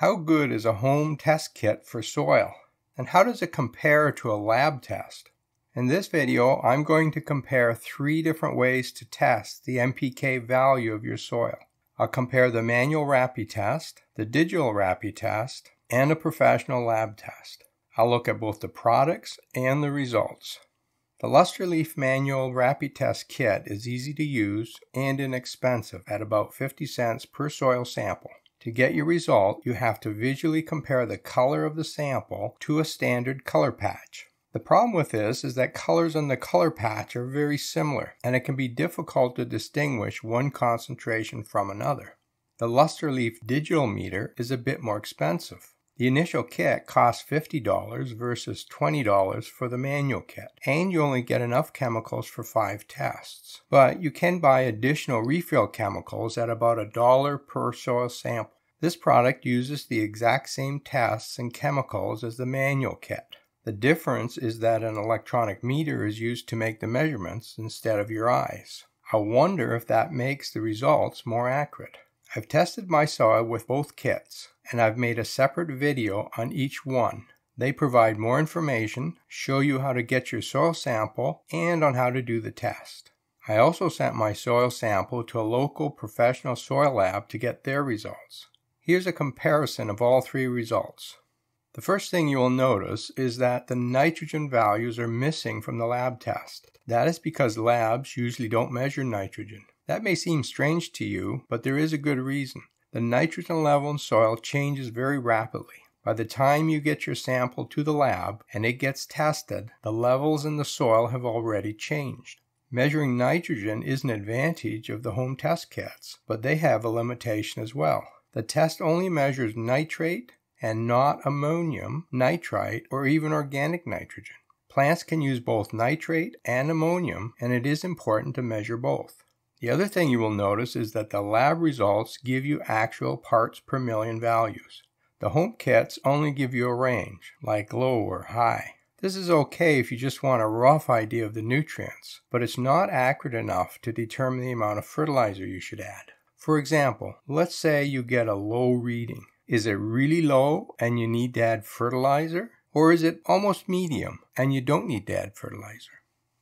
How good is a home test kit for soil? And how does it compare to a lab test? In this video, I'm going to compare three different ways to test the NPK value of your soil. I'll compare the manual Rapitest, the digital Rapitest, and a professional lab test. I'll look at both the products and the results. The Lustreleaf Manual Rapitest Kit is easy to use and inexpensive at about 50 cents per soil sample. To get your result, you have to visually compare the color of the sample to a standard color patch. The problem with this is that colors on the color patch are very similar, and it can be difficult to distinguish one concentration from another. The Lustreleaf digital meter is a bit more expensive. The initial kit costs $50 versus $20 for the manual kit, and you only get enough chemicals for five tests. But you can buy additional refill chemicals at about a dollar per soil sample. This product uses the exact same tests and chemicals as the manual kit. The difference is that an electronic meter is used to make the measurements instead of your eyes. I wonder if that makes the results more accurate. I've tested my soil with both kits, and I've made a separate video on each one. They provide more information, show you how to get your soil sample, and on how to do the test. I also sent my soil sample to a local professional soil lab to get their results. Here's a comparison of all three results. The first thing you will notice is that the nitrogen values are missing from the lab test. That is because labs usually don't measure nitrogen. That may seem strange to you, but there is a good reason. The nitrogen level in soil changes very rapidly. By the time you get your sample to the lab and it gets tested, the levels in the soil have already changed. Measuring nitrogen is an advantage of the home test kits, but they have a limitation as well. The test only measures nitrate, and not ammonium, nitrite, or even organic nitrogen. Plants can use both nitrate and ammonium, and it is important to measure both. The other thing you will notice is that the lab results give you actual parts per million values. The home kits only give you a range, like low or high. This is okay if you just want a rough idea of the nutrients, but it's not accurate enough to determine the amount of fertilizer you should add. For example, let's say you get a low reading. Is it really low and you need to add fertilizer? Or is it almost medium and you don't need to add fertilizer?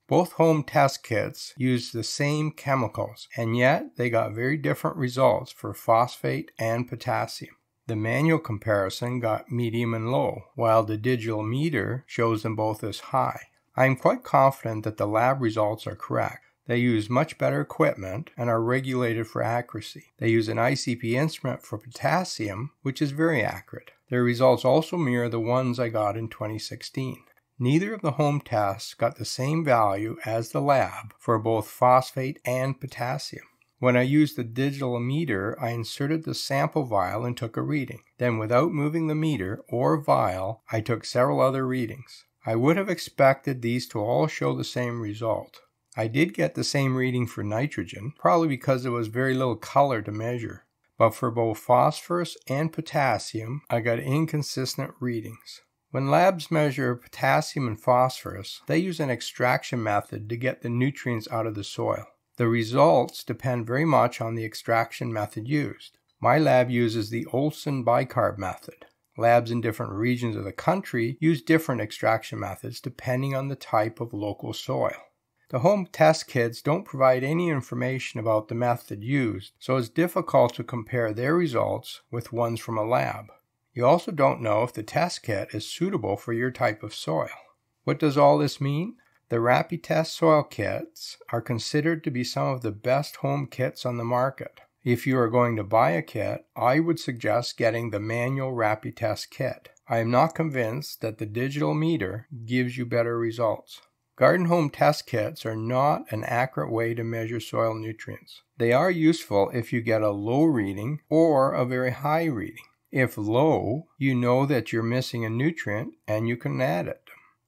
Both home test kits used the same chemicals, and yet they got very different results for phosphate and potassium. The manual comparison got medium and low, while the digital meter shows them both as high. I am quite confident that the lab results are correct. They use much better equipment and are regulated for accuracy. They use an ICP instrument for potassium, which is very accurate. Their results also mirror the ones I got in 2016. Neither of the home tests got the same value as the lab for both phosphate and potassium. When I used the digital meter, I inserted the sample vial and took a reading. Then, without moving the meter or vial, I took several other readings. I would have expected these to all show the same result. I did get the same reading for nitrogen, probably because there was very little color to measure. But for both phosphorus and potassium, I got inconsistent readings. When labs measure potassium and phosphorus, they use an extraction method to get the nutrients out of the soil. The results depend very much on the extraction method used. My lab uses the Olsen bicarb method. Labs in different regions of the country use different extraction methods depending on the type of local soil. The home test kits don't provide any information about the method used, so it's difficult to compare their results with ones from a lab. You also don't know if the test kit is suitable for your type of soil. What does all this mean? The Rapitest soil kits are considered to be some of the best home kits on the market. If you are going to buy a kit, I would suggest getting the manual Rapitest kit. I am not convinced that the digital meter gives you better results. Garden home test kits are not an accurate way to measure soil nutrients. They are useful if you get a low reading or a very high reading. If low, you know that you're missing a nutrient and you can add it.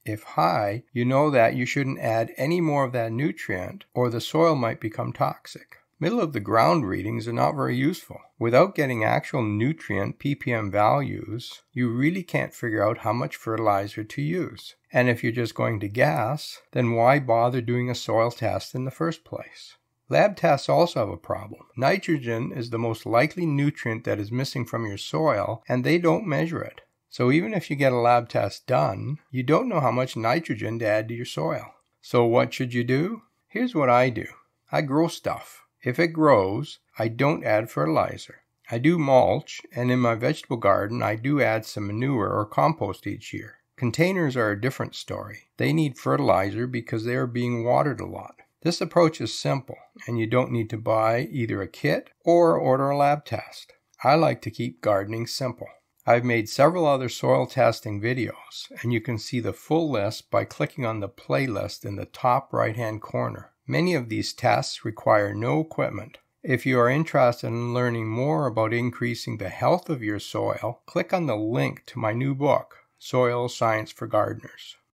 If high, you know that you shouldn't add any more of that nutrient or the soil might become toxic. Middle of the ground readings are not very useful. Without getting actual nutrient ppm values, you really can't figure out how much fertilizer to use. And if you're just going to gas, then why bother doing a soil test in the first place? Lab tests also have a problem. Nitrogen is the most likely nutrient that is missing from your soil, and they don't measure it. So even if you get a lab test done, you don't know how much nitrogen to add to your soil. So what should you do? Here's what I do. I grow stuff. If it grows, I don't add fertilizer. I do mulch, and in my vegetable garden, I do add some manure or compost each year. Containers are a different story. They need fertilizer because they are being watered a lot. This approach is simple, and you don't need to buy either a kit or order a lab test. I like to keep gardening simple. I've made several other soil testing videos, and you can see the full list by clicking on the playlist in the top right hand corner. Many of these tests require no equipment, if you are interested in learning more about increasing the health of your soil, click on the link to my new book, Soil Science for Gardeners.